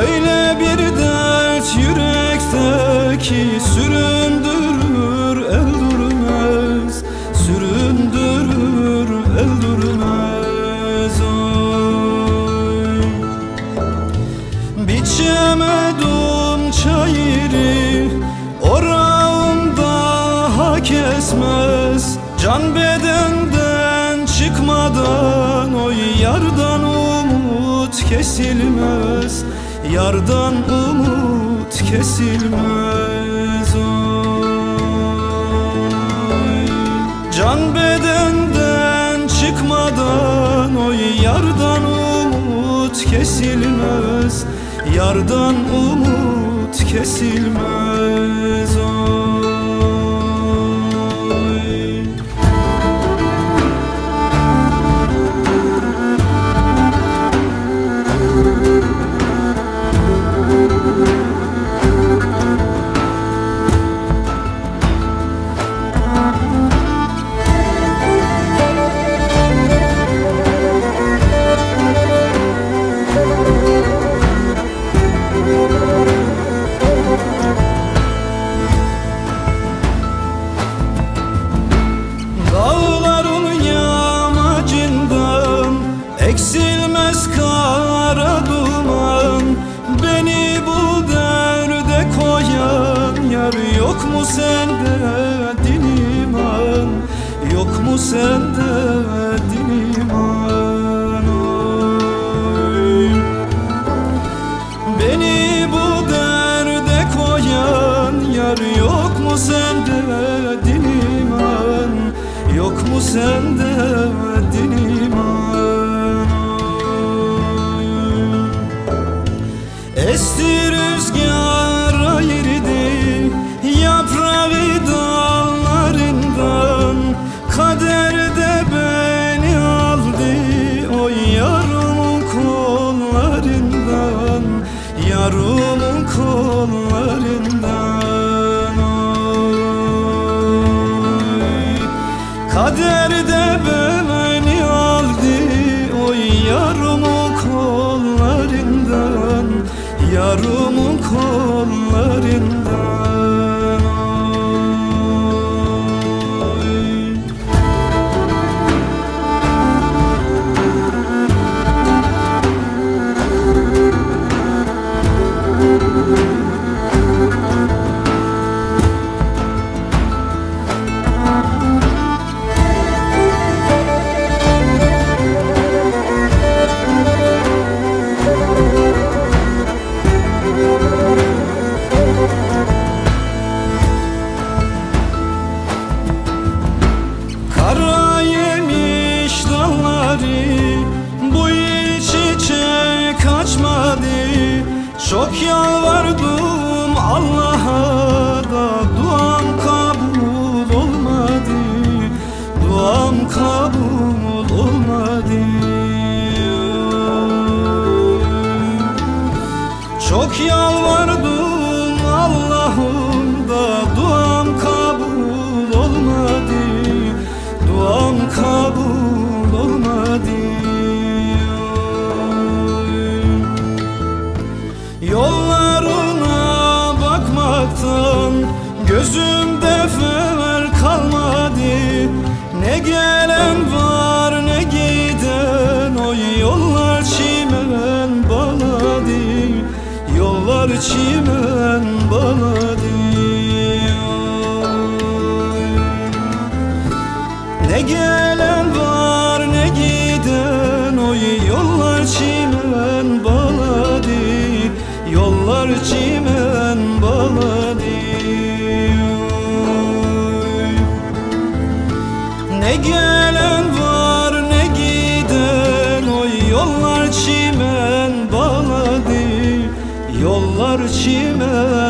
Öyle bir dert yürekteki süründürür el durmaz. Süründürür el durmaz. Biçemedim çayırı Orağımda hak esmez Can bedenden çıkmadan oy yardan umut kesilmez. Yardan umut kesilmez Oy. Can bedenden çıkmadan Oy. Yardan umut kesilmez. Yardan umut kesilmez oy Yar yok mu sende din iman? Yok mu sende din iman? Oy. Beni bu derde koyan Yar yok mu sende din iman? Yok mu sende Yarımın kollarından oy. Kaderde beni aldı O yarımın kollarından Yarımın kollarından Çok yalvardım Allah'a da Duam kabul olmadı. Duam kabul olmadı. Çok yalvardım Ne gelen var ne giden O yollar çimen baladı Yollar çimen